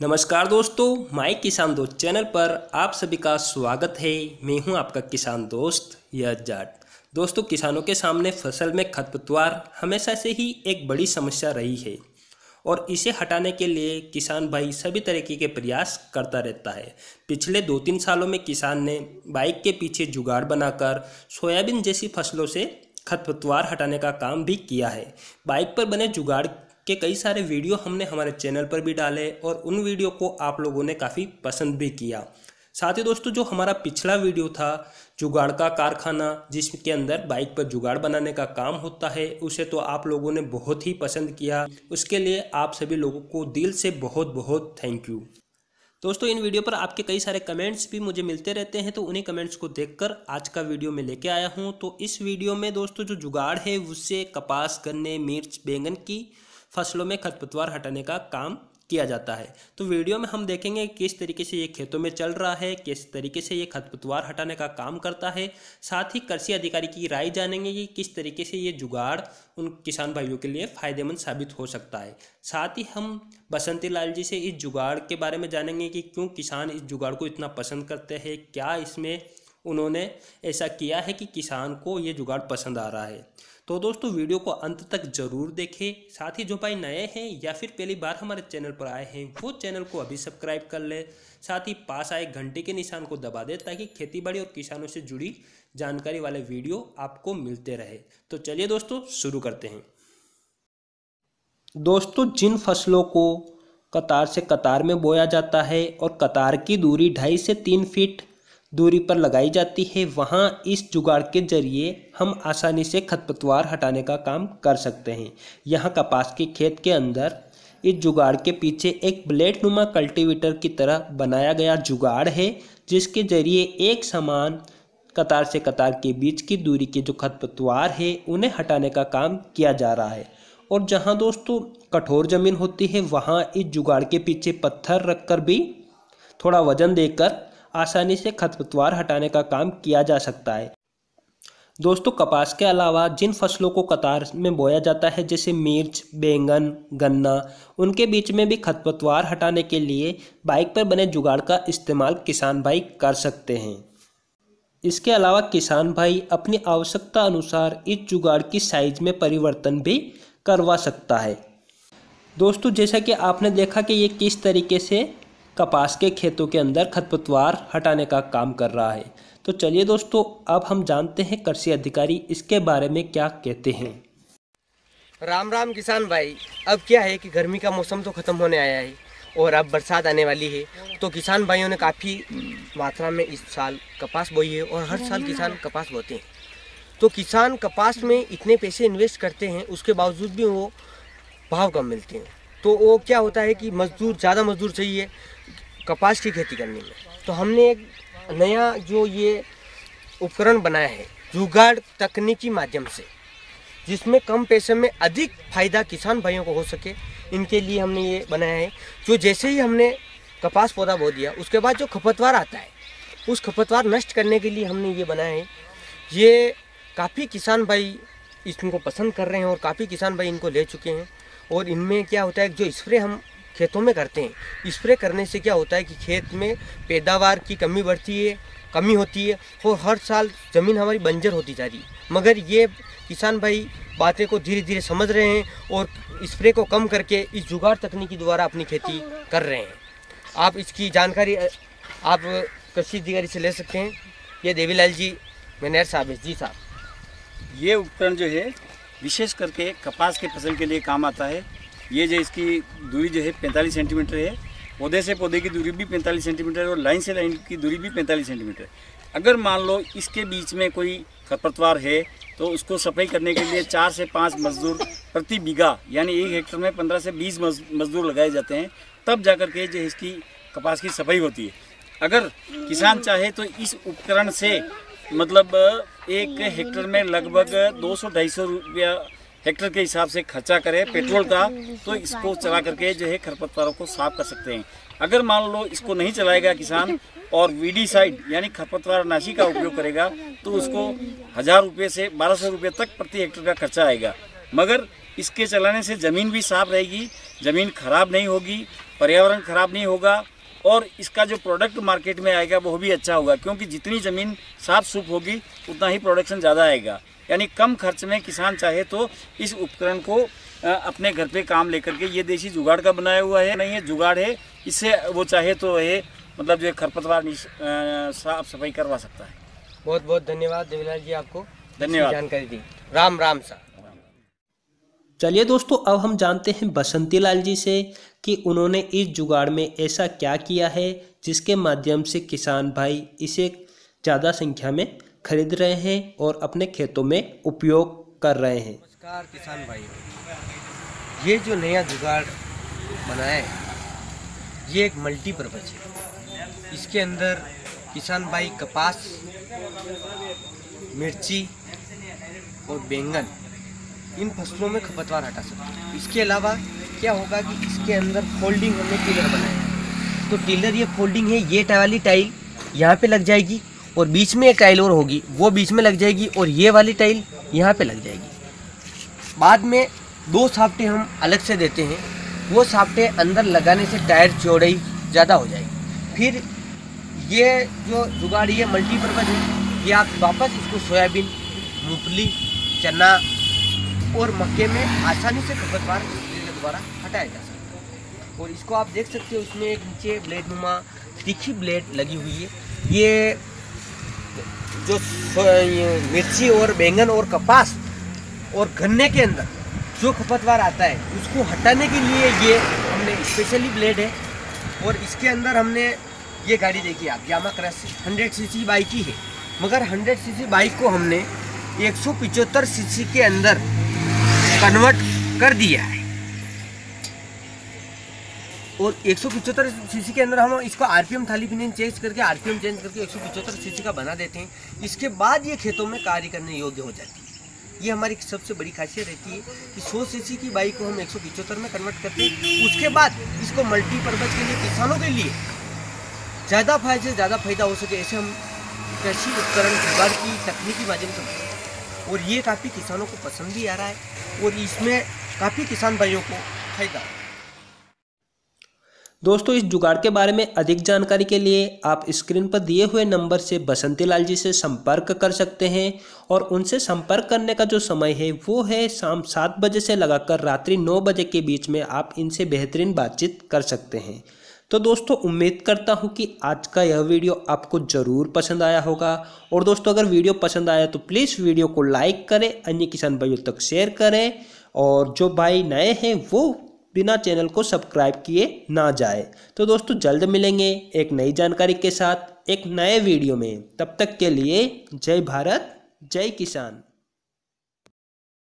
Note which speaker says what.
Speaker 1: नमस्कार दोस्तों माई किसान दोस्त चैनल पर आप सभी का स्वागत है। मैं हूँ आपका किसान दोस्त यह जाट दोस्तों, किसानों के सामने फ़सल में खरपतवार हमेशा से ही एक बड़ी समस्या रही है और इसे हटाने के लिए किसान भाई सभी तरीके के प्रयास करता रहता है। पिछले दो तीन सालों में किसान ने बाइक के पीछे जुगाड़ बनाकर सोयाबीन जैसी फ़सलों से खरपतवार हटाने का काम भी किया है। बाइक पर बने जुगाड़ के कई सारे वीडियो हमने हमारे चैनल पर भी डाले और उन वीडियो को आप लोगों ने काफ़ी पसंद भी किया। साथ ही दोस्तों, जो हमारा पिछला वीडियो था, जुगाड़ का कारखाना, जिसके अंदर बाइक पर जुगाड़ बनाने का काम होता है, उसे तो आप लोगों ने बहुत ही पसंद किया। उसके लिए आप सभी लोगों को दिल से बहुत बहुत थैंक यू दोस्तों, इन वीडियो पर आपके कई सारे कमेंट्स भी मुझे मिलते रहते हैं तो उन्हीं कमेंट्स को देखकर आज का वीडियो में लेके आया हूँ। तो इस वीडियो में दोस्तों, जो जुगाड़ है, उससे कपास, गन्ने, मिर्च, बैंगन की फ़सलों में खरपतवार हटाने का काम किया जाता है। तो वीडियो में हम देखेंगे किस तरीके से ये खेतों में चल रहा है, किस तरीके से ये खरपतवार हटाने का काम करता है। साथ ही कृषि अधिकारी की राय जानेंगे कि किस तरीके से ये जुगाड़ उन किसान भाइयों के लिए फ़ायदेमंद साबित हो सकता है। साथ ही हम बसंती लाल जी से इस जुगाड़ के बारे में जानेंगे कि क्यों किसान इस जुगाड़ को इतना पसंद करते हैं, क्या इसमें उन्होंने ऐसा किया है कि किसान को ये जुगाड़ पसंद आ रहा है। तो दोस्तों, वीडियो को अंत तक ज़रूर देखें। साथ ही जो भाई नए हैं या फिर पहली बार हमारे चैनल पर आए हैं, वो चैनल को अभी सब्सक्राइब कर ले। साथ ही पास आए घंटे के निशान को दबा दे ताकि खेतीबाड़ी और किसानों से जुड़ी जानकारी वाले वीडियो आपको मिलते रहे। तो चलिए दोस्तों, शुरू करते हैं। दोस्तों, जिन फ़सलों को कतार से कतार में बोया जाता है और कतार की दूरी ढाई से तीन फीट दूरी पर लगाई जाती है, वहाँ इस जुगाड़ के ज़रिए हम आसानी से खरपतवार हटाने का काम कर सकते हैं। यहाँ कपास के खेत के अंदर इस जुगाड़ के पीछे एक ब्लेड नुमा कल्टीवेटर की तरह बनाया गया जुगाड़ है, जिसके ज़रिए एक समान कतार से कतार के बीच की दूरी के जो खरपतवार है, उन्हें हटाने का काम किया जा रहा है। और जहाँ दोस्तों कठोर ज़मीन होती है, वहाँ इस जुगाड़ के पीछे पत्थर रखकर भी थोड़ा वज़न देकर आसानी से खरपतवार हटाने का काम किया जा सकता है। दोस्तों, कपास के अलावा जिन फ़सलों को कतार में बोया जाता है, जैसे मिर्च, बैंगन, गन्ना, उनके बीच में भी खरपतवार हटाने के लिए बाइक पर बने जुगाड़ का इस्तेमाल किसान भाई कर सकते हैं। इसके अलावा किसान भाई अपनी आवश्यकता अनुसार इस जुगाड़ की साइज़ में परिवर्तन भी करवा सकता है। दोस्तों, जैसा कि आपने देखा कि ये किस तरीके से कपास के खेतों के अंदर खतपतवार हटाने का काम कर रहा है। तो चलिए दोस्तों, अब हम जानते हैं कृषि अधिकारी इसके बारे में क्या कहते हैं।
Speaker 2: राम राम किसान भाई, अब क्या है कि गर्मी का मौसम तो ख़त्म होने आया है और अब बरसात आने वाली है। तो किसान भाइयों ने काफ़ी मात्रा में इस साल कपास बोई है और हर साल किसान कपास बोते हैं। तो किसान कपास में इतने पैसे इन्वेस्ट करते हैं, उसके बावजूद भी वो भाव कम मिलते हैं। तो वो क्या होता है कि मजदूर, ज़्यादा मजदूर चाहिए कपास की खेती करने में। तो हमने एक नया जो ये उपकरण बनाया है, जुगाड़ तकनीकी माध्यम से, जिसमें कम पैसे में अधिक फ़ायदा किसान भाइयों को हो सके, इनके लिए हमने ये बनाया है। जो जैसे ही हमने कपास पौधा बो दिया, उसके बाद जो खपतवार आता है, उस खपतवार नष्ट करने के लिए हमने ये बनाया है। ये काफ़ी किसान भाई इसको पसंद कर रहे हैं और काफ़ी किसान भाई इनको ले चुके हैं। और इनमें क्या होता है जो स्प्रे हम खेतों में करते हैं, स्प्रे करने से क्या होता है कि खेत में पैदावार की कमी बढ़ती है, कमी होती है और हर साल ज़मीन हमारी बंजर होती जा रही है। मगर ये किसान भाई बातें को धीरे धीरे समझ रहे हैं और स्प्रे को कम करके इस जुगाड़ तकनीकी द्वारा अपनी खेती कर रहे हैं। आप इसकी जानकारी, आप कृषि अधिकारी से ले सकते हैं। ये देवीलाल जी, मैनेर साहब है जी साहब।
Speaker 3: ये उपकरण जो है विशेष करके कपास के फ़सल के लिए काम आता है। ये जो इसकी दूरी जो है पैंतालीस सेंटीमीटर है। पौधे से पौधे की दूरी भी पैंतालीस सेंटीमीटर है और लाइन से लाइन की दूरी भी पैंतालीस सेंटीमीटर है। अगर मान लो इसके बीच में कोई खरपतवार है तो उसको सफ़ाई करने के लिए चार से पाँच मजदूर प्रति बीघा, यानी एक हेक्टर में पंद्रह से बीस मजदूर लगाए जाते हैं, तब जाकर के जो इसकी कपास की सफ़ाई होती है। अगर किसान चाहे तो इस उपकरण से मतलब एक हेक्टर में लगभग दो सौ ढाई सौ रुपया हेक्टर के हिसाब से खर्चा करे पेट्रोल का तो इसको चला करके जो है खरपतवारों को साफ़ कर सकते हैं। अगर मान लो इसको नहीं चलाएगा किसान और वीडी साइड यानी खरपतवार नाशी का उपयोग करेगा तो उसको हज़ार रुपये से बारह सौ रुपये तक प्रति हेक्टर का खर्चा आएगा। मगर इसके चलाने से ज़मीन भी साफ़ रहेगी, ज़मीन खराब नहीं होगी, पर्यावरण खराब नहीं होगा और इसका जो प्रोडक्ट मार्केट में आएगा वो भी अच्छा होगा क्योंकि जितनी ज़मीन साफ़ सुफ होगी उतना ही प्रोडक्शन ज़्यादा आएगा। यानी कम खर्च में किसान चाहे तो इस उपकरण को अपने घर पे काम लेकर के ये देसी जुगाड़ का बनाया हुआ है। नहीं है जुगाड़ है इससे वो चाहे तो ये मतलब जो है खरपतवार साफ़ सफ़ाई करवा सकता है।
Speaker 2: बहुत बहुत धन्यवाद देवीलाल जी आपको
Speaker 3: धन्यवाद।
Speaker 2: जानकारी दी। राम राम सा
Speaker 1: चलिए दोस्तों, अब हम जानते हैं बसंती लाल जी से कि उन्होंने इस जुगाड़ में ऐसा क्या किया है जिसके माध्यम से किसान भाई इसे ज़्यादा संख्या में खरीद रहे हैं और अपने खेतों में उपयोग कर रहे हैं।
Speaker 2: नमस्कार किसान भाई। ये जो नया जुगाड़ बनाया है, ये एक मल्टीपर्पज है। इसके अंदर किसान भाई कपास, मिर्ची और बैंगन इन फ़सलों में खपतवार हटा सकते हैं। इसके अलावा क्या होगा कि इसके अंदर फोल्डिंग हमने टिलर बनाया है। तो टीलर ये फोल्डिंग है, ये वाली टाइल यहाँ पे लग जाएगी और बीच में एक टाइल और होगी। वो बीच में लग जाएगी और ये वाली टाइल यहाँ पे लग जाएगी। बाद में दो साफ्टे हम अलग से देते हैं। वो साफ्टे अंदर लगाने से टायर चौड़ाई ज़्यादा हो जाएगी। फिर ये जो जुगाड़, ये मल्टीपर्पज है, ये आप वापस इसको सोयाबीन, मूंगफली, चना और मक्के में आसानी से खपतवार द्वारा हटाया जा सकता है। और इसको आप देख सकते हो, इसमें एक नीचे ब्लेड नुमा, तीखी ब्लेड लगी हुई है। ये जो मिर्ची और बैंगन और कपास और गन्ने के अंदर जो खपतवार आता है, उसको हटाने के लिए ये हमने स्पेशली ब्लेड है। और इसके अंदर हमने ये गाड़ी देखी, आप Yamaha crux hundred C bike ही है। मगर हंड्रेड सी बाइक को हमने एक सी के अंदर कन्वर्ट कर दिया है। और एक सौ पिचहत्तर सीसी के अंदर हम इसको आरपीएम थाली पिनियन चेंज करके आरपीएम चेंज करके एक सौ पिचहत्तर सीसी का बना देते हैं। इसके बाद ये खेतों में कार्य करने योग्य हो जाती है। ये हमारी सबसे बड़ी खासियत रहती है कि 100 सीसी की बाइक को हम एक सौ पिचहत्तर में कन्वर्ट करते हैं। उसके बाद इसको मल्टीपर्पज़ के लिए, किसानों के लिए ज़्यादा फ़ायदे से ज़्यादा फ़ायदा हो सके, ऐसे हम कृषि उपकरण की तकनीकी माध्यम से। और ये काफ़ी किसानों को पसंद भी आ रहा है और इसमें काफ़ी किसान भाइयों को फ़ायदा।
Speaker 1: दोस्तों, इस जुगाड़ के बारे में अधिक जानकारी के लिए आप स्क्रीन पर दिए हुए नंबर से बसंती लाल जी से संपर्क कर सकते हैं और उनसे संपर्क करने का जो समय है, वो है शाम सात बजे से लगाकर रात्रि नौ बजे के बीच में आप इनसे बेहतरीन बातचीत कर सकते हैं। तो दोस्तों, उम्मीद करता हूँ कि आज का यह वीडियो आपको ज़रूर पसंद आया होगा। और दोस्तों, अगर वीडियो पसंद आया तो प्लीज़ वीडियो को लाइक करें, अन्य किसान भाइयों तक शेयर करें, और जो भाई नए हैं वो बिना चैनल को सब्सक्राइब किए ना जाए। तो दोस्तों, जल्द मिलेंगे एक नई जानकारी के साथ, एक नए वीडियो में। तब तक के लिए जय भारत, जय किसान।